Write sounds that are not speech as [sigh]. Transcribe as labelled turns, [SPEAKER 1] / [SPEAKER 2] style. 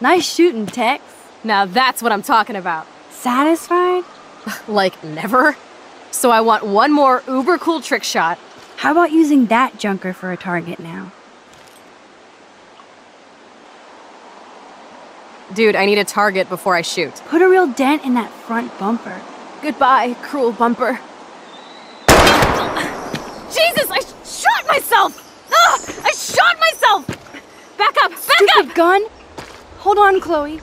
[SPEAKER 1] Nice shooting, Tex.
[SPEAKER 2] Now that's what I'm talking about.
[SPEAKER 1] Satisfied? [laughs]
[SPEAKER 2] Like, never? So I want one more uber cool trick shot.
[SPEAKER 1] How about using that junker for a target now?
[SPEAKER 2] Dude, I need a target before I shoot.
[SPEAKER 1] Put a real dent in that front bumper.
[SPEAKER 2] Goodbye, cruel bumper. [laughs] Jesus, I shot myself! Ugh, I shot myself! Back up, back
[SPEAKER 1] Stupid
[SPEAKER 2] up!
[SPEAKER 1] gun! Hold on, Chloe.